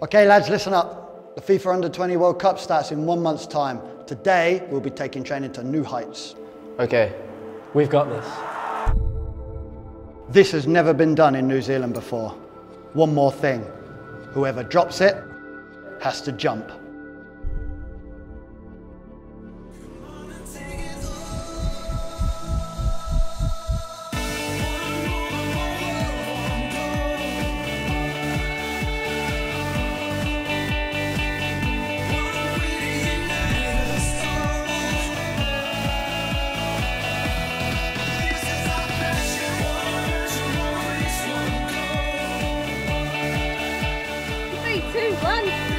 Okay, lads, listen up. The FIFA Under 20 World Cup starts in one month's time. Today, we'll be taking training to new heights. Okay, we've got this. This has never been done in New Zealand before. One more thing whoever drops it has to jump. two, one.